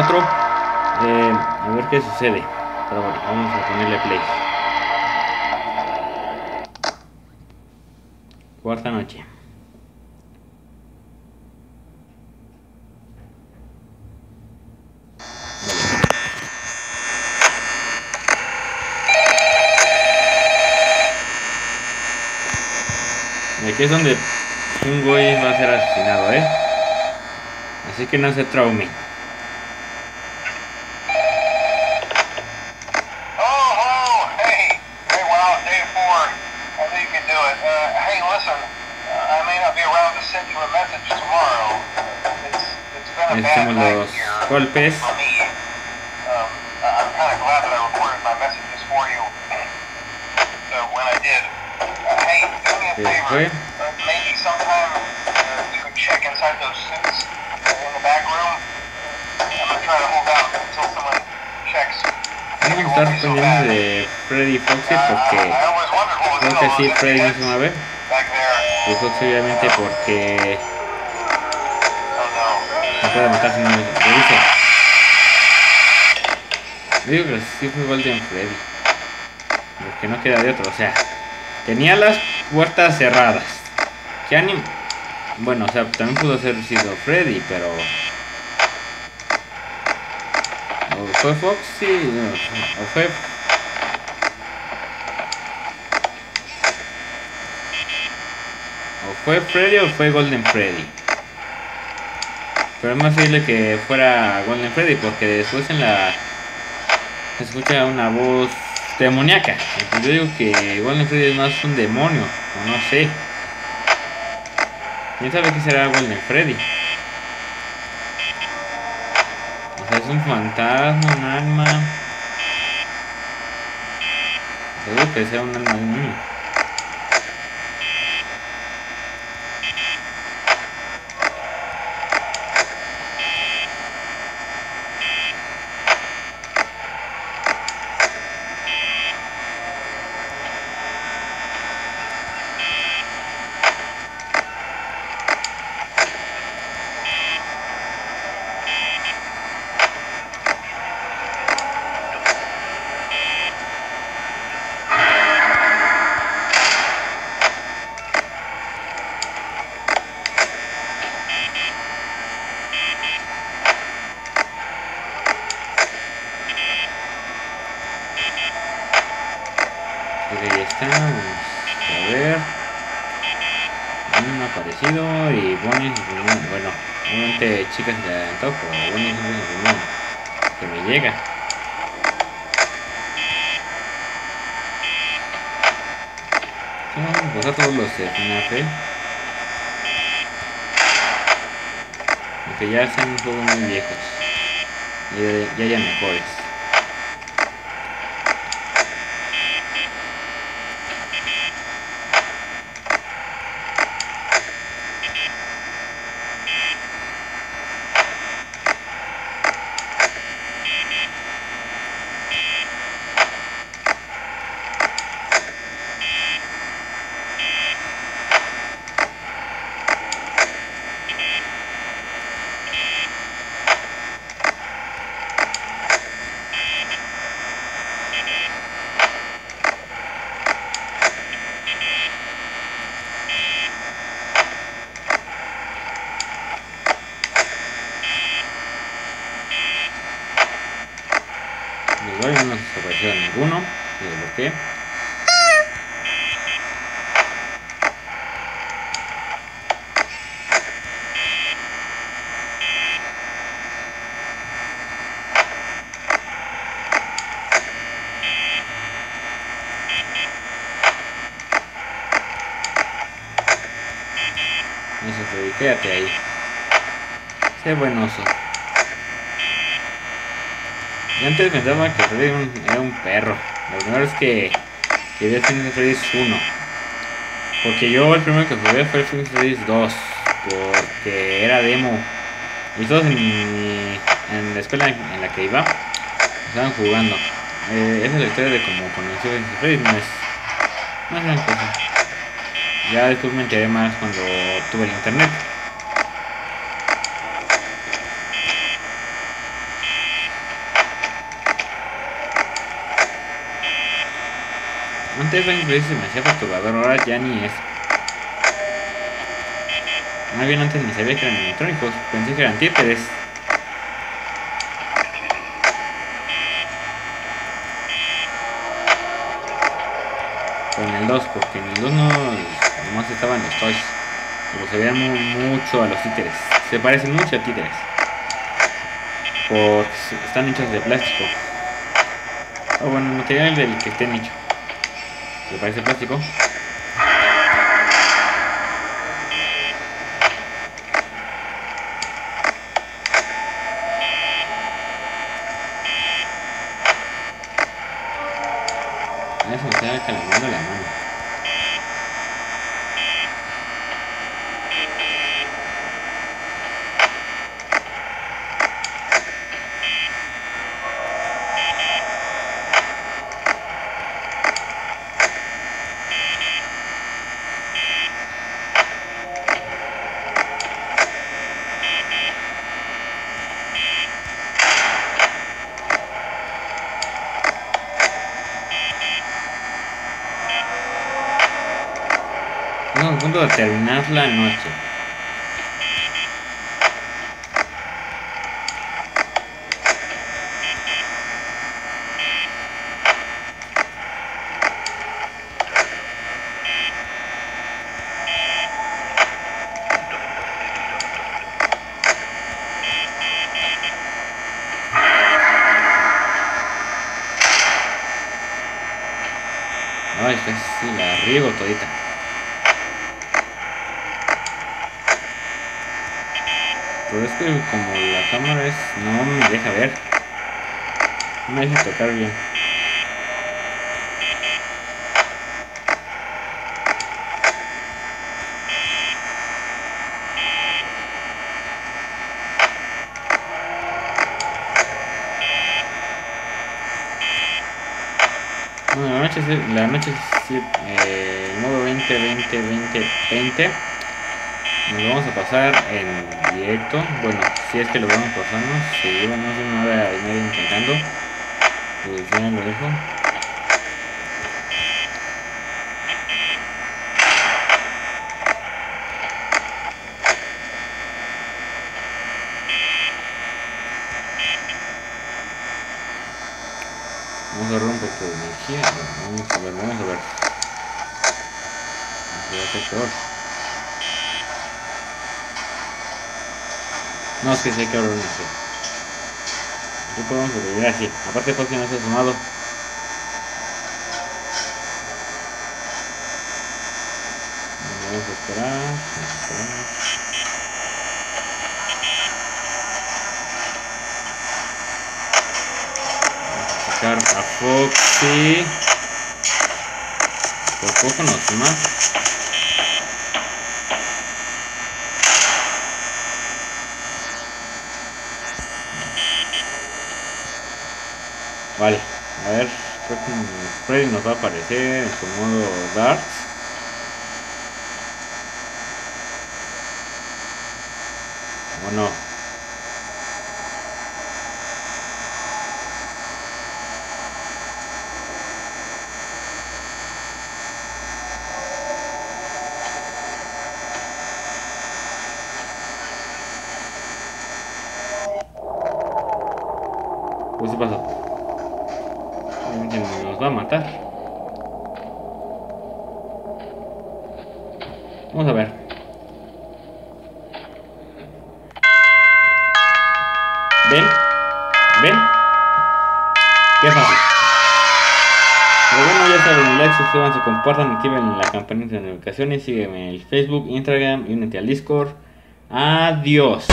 4. Eh, a ver qué sucede. Pero bueno, vamos a ponerle play. Cuarta noche. Aquí es donde un güey va a ser asesinado, ¿eh? Así que no se traume. It. Uh, hey, listen, uh, I may not be around to send you a message tomorrow. It's, it's been a bad night here golpes. for me. Um, I'm kind of glad that I recorded my messages for you. So when I did, uh, hey, do me a favor. Uh, maybe sometime uh, you can check inside those suits uh, in the back room. I'm gonna try to hold out until someone checks. Vamos a estar pendientes de Freddy Foxy porque creo que sí Freddy no se va a ver. Y Foxy obviamente porque no puede matar si no lo. Yo digo que sí fue Golden Freddy. Porque no queda de otro, o sea, tenía las puertas cerradas. ¿Qué ánimo? Bueno, o sea, también pudo haber sido Freddy, pero. Fue Foxy, no, o fue. O fue Freddy o fue Golden Freddy. Pero es más posible que fuera Golden Freddy porque después en la se escucha una voz demoníaca. Pues yo digo que Golden Freddy es más un demonio, o no sé. ¿Quién sabe qué será Golden Freddy? O sea, es un fantasma, un alma. Seguro que sea un alma de un niño. Ok, ya está. Vamos a ver. Un aparecido y Bonnie subió. Bueno, obviamente chicas adelantó, pero Bonnie subió. Que me llega. Vamos a pasar todos los de FNAF. Aunque ya sean un poco muy viejos. Y ya haya mejores. Igual no nos apareció ninguno. No sé por qué. Eso Freddy, quédate ahí. Sé buenoso. Yo antes pensaba que Freddy era un, perro. Lo primero es que, que vi el Final Freddy's 1. Porque yo el primero que jugué fue el Freddy's 2. Porque era demo. Y todos en, en la escuela en la que iba estaban jugando. Eh, esa es la historia de cómo conocí a Freddy. No es, no es gran cosa. Ya después me enteré más cuando tuve el internet. Antes Final Fantasy se me hacía perturbador, ahora ya ni es. Más bien antes ni sabía que eran electrónicos, pensé que eran títeres. Con el 2, porque en el 2 no nomás estaban los toys. Pero se veían mu- mucho a los títeres. Se parecen mucho a títeres. Porque están hechos de plástico. O bueno, el material del que estén hechos. ¿Le parece plástico? Eso me está calentando la mano. Estamos a punto de terminar la noche. Ay, casi la riego todita. Pero es que como la cámara es... no me deja ver. No me deja tocar bien. Bueno, la noche, la noche es eh, el modo 20, 20, 20, 20. Nos vamos a pasar en directo. Bueno, si es que lo vamos pasando. Si llevamos una hora y media intentando, pues ya lo dejo. Vamos a ahorrar un poco de energía. Vamos a ver, vamos a ver. Se va a hacer No, es que sí hay que energía. Aquí podemos sobrevivir así. Aparte, Foxy no se ha sumado. Vamos a esperar. Vamos a esperar. sacar a Foxy. Por poco nos mata. Vale, a ver, creo que Freddy nos va a aparecer en su modo Dark. ¿O no? Pues, ¿qué pasó? Va a matar. Vamos a ver. ¿Ven? ¿Ven? ¿Qué fácil? Pero bueno, ya saben, like, suscríbanse, compartan, activen la campanita de notificaciones, sígueme en Facebook, Instagram y únete al Discord. Adiós.